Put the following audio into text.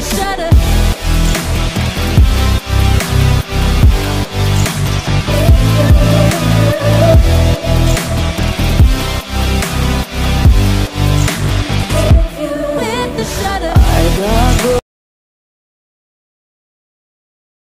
shut up.